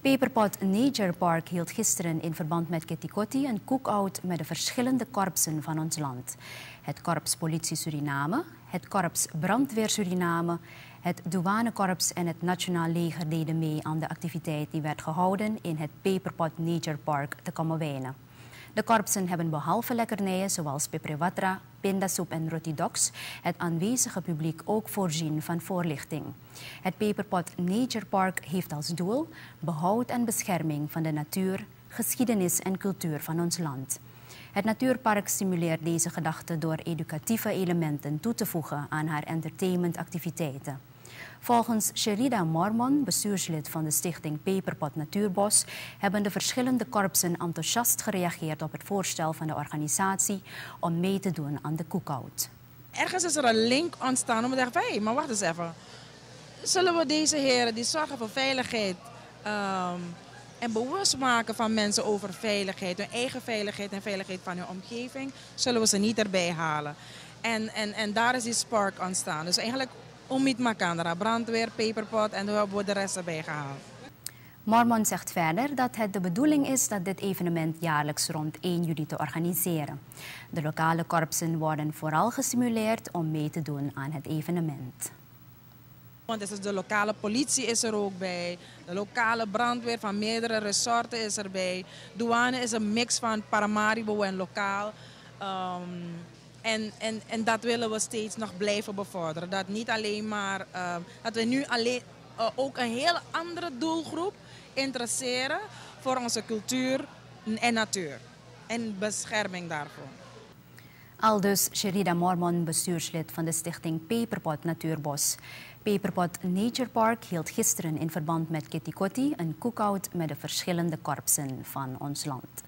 Paperpot Nature Park hield gisteren in verband met Kitty een cookout met de verschillende korpsen van ons land. Het Korps Politie Suriname, het Korps Brandweer Suriname, het Douanekorps en het Nationaal Leger deden mee aan de activiteit die werd gehouden in het Paperpot Nature Park te Kammerwijnen. De korpsen hebben behalve lekkernijen zoals peprewatra, pindasoep en rotidox het aanwezige publiek ook voorzien van voorlichting. Het Peperpot Nature Park heeft als doel behoud en bescherming van de natuur, geschiedenis en cultuur van ons land. Het natuurpark stimuleert deze gedachte door educatieve elementen toe te voegen aan haar entertainmentactiviteiten. Volgens Sherida Mormon, bestuurslid van de stichting Peperpot Natuurbos, hebben de verschillende korpsen enthousiast gereageerd op het voorstel van de organisatie om mee te doen aan de cookout. Ergens is er een link ontstaan om te zeggen, hé, maar wacht eens even. Zullen we deze heren die zorgen voor veiligheid um, en bewust maken van mensen over veiligheid, hun eigen veiligheid en veiligheid van hun omgeving, zullen we ze niet erbij halen. En, en, en daar is die spark ontstaan. Dus eigenlijk Omid Makandra, brandweer, peperpot en we hebben de rest erbij gehaald. Mormon zegt verder dat het de bedoeling is dat dit evenement jaarlijks rond 1 juli te organiseren. De lokale korpsen worden vooral gestimuleerd om mee te doen aan het evenement. Want dus de lokale politie is er ook bij, de lokale brandweer van meerdere resorten is erbij. Douane is een mix van Paramaribo en lokaal. Um, en, en, en dat willen we steeds nog blijven bevorderen. Dat niet alleen maar, uh, dat we nu alleen, uh, ook een heel andere doelgroep interesseren voor onze cultuur en natuur. En bescherming daarvoor. Aldus Sherida Mormon, bestuurslid van de stichting Peperpot Natuurbos. Peperpot Nature Park hield gisteren in verband met Kitty Kotti een cookout met de verschillende korpsen van ons land.